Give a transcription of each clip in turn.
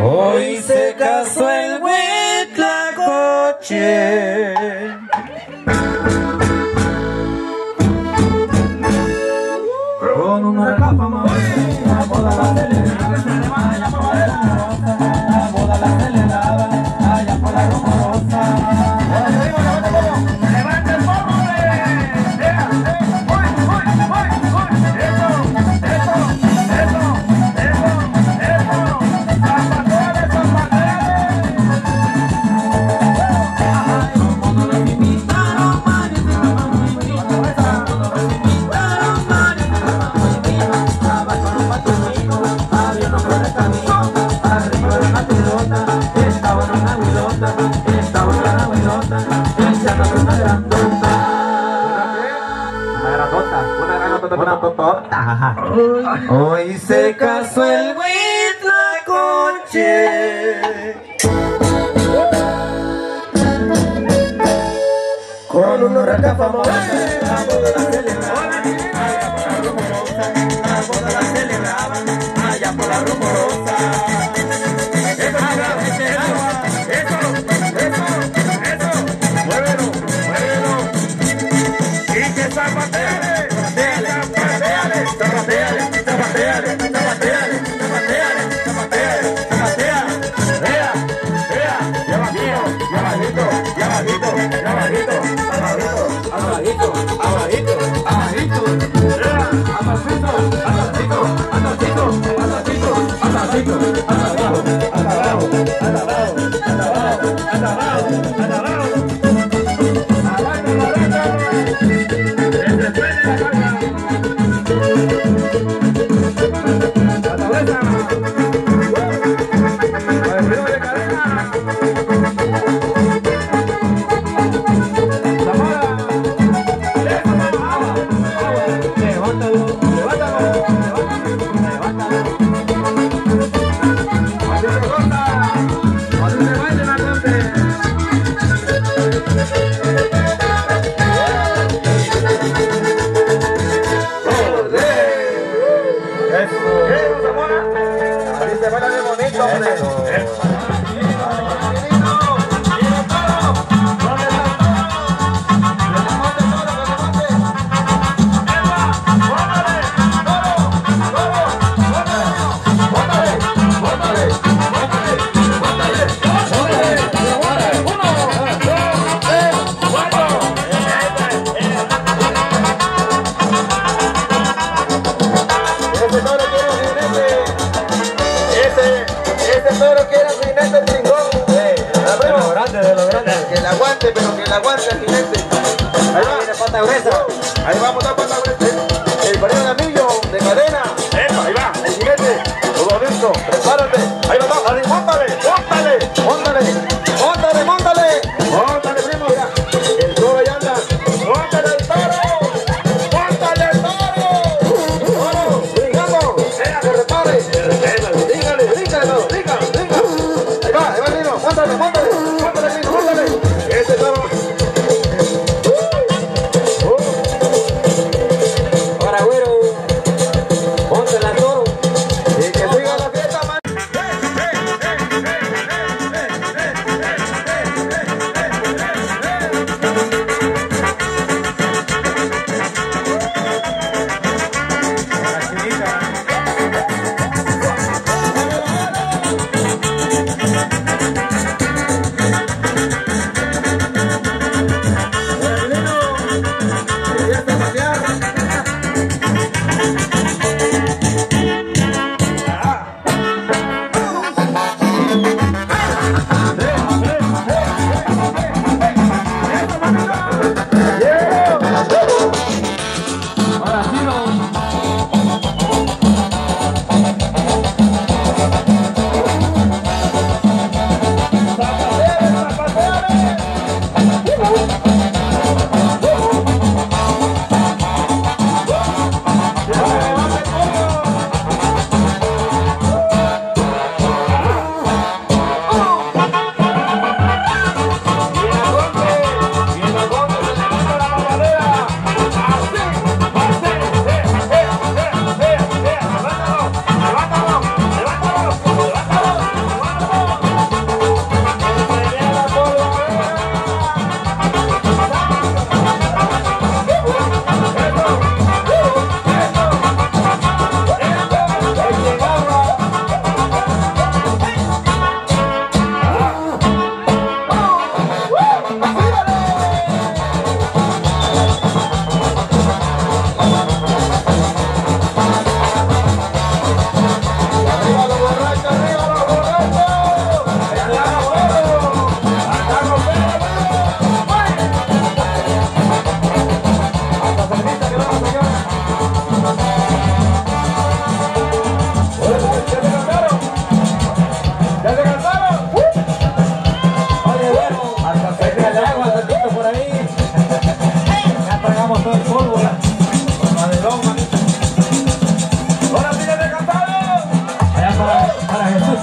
Hoy se casó el huitlacoche. Hoy se casó el Huitlacoche. Con un huracán famoso La boda la celebraban. Allá por la rumorosa. Allá por la rumorosa. Allá por la rumorosa. abajito, abajito, abajito, abajito, abajito, abajito, abajito, abajito, abajito, abajito, abajito, abajito, abajito, abajito, abajito,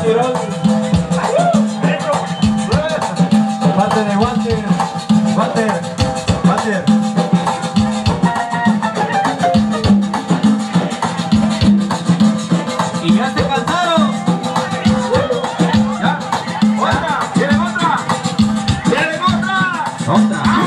Cirol. Bate de guante. Y ya otra, ¿quieren otra? ¿Quieren otra? Otra.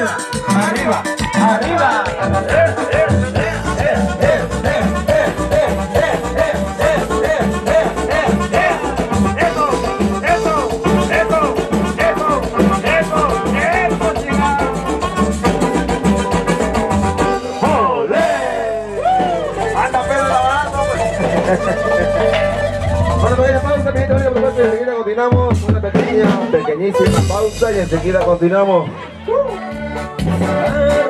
arriba, arriba, arriba. Bueno, pequeña pausa, mi gente, continuamos. Una pequeña, pequeñísima pausa y enseguida continuamos. Hey.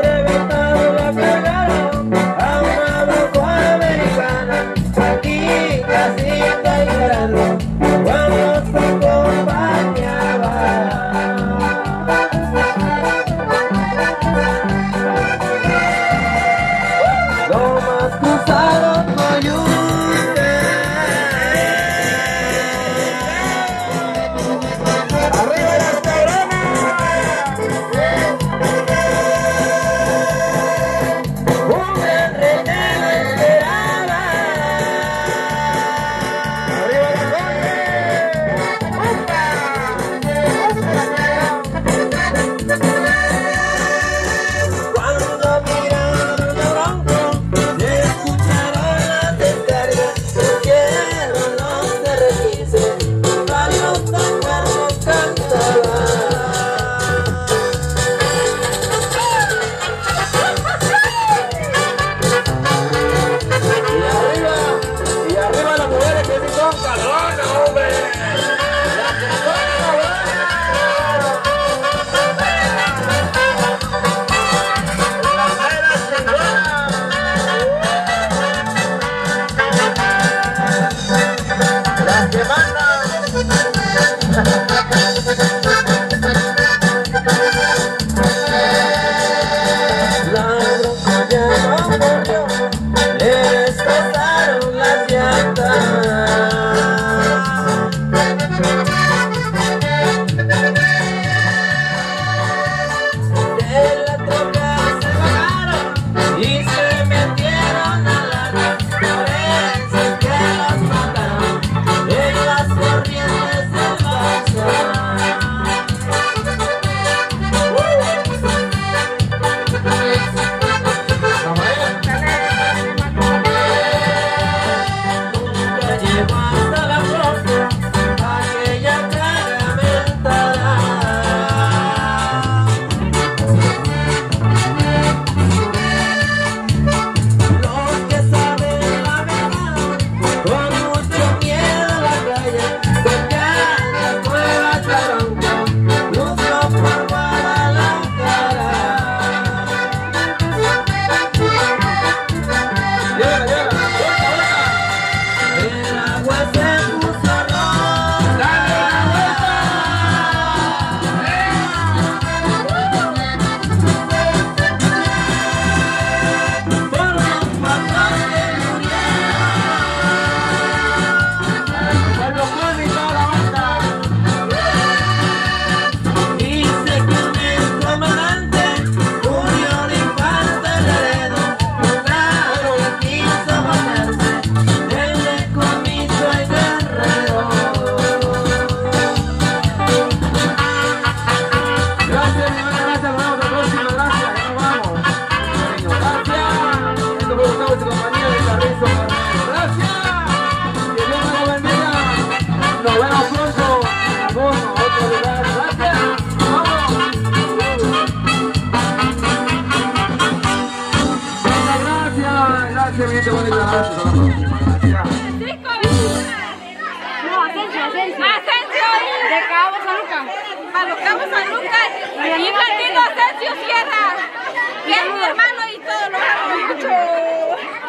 Lucas. para los Lucas y Platino Asensio Sierra, que es mi hermano y todo lo amo mucho.